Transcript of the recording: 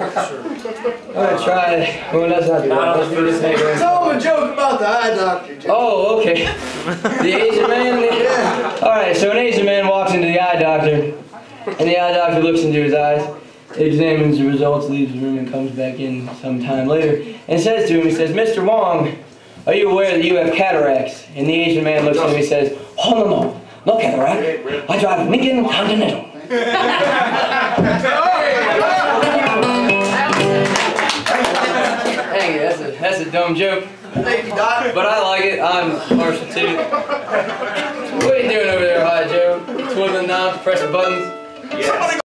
I'm gonna try. Well, that's not good. Let's do this thing. Tell him a joke about the eye doctor. Jim. Oh, okay. The Asian man? Yeah. Alright, so an Asian man walks into the eye doctor, and the eye doctor looks into his eyes, examines the results, leaves the room, and comes back in some time later, and says to him, he says, Mr. Wong, are you aware that you have cataracts? And the Asian man looks at him and he says, Oh, no, no, no cataract. I drive Lincoln Continental. that's a, dumb joke. Thank you, Doc. But I like it. I'm partial to it. What are you doing over there, Hi Joe? Twiddling knobs, pressing buttons? Somebody